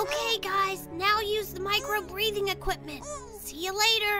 Okay, guys, now use the micro breathing equipment. See you later.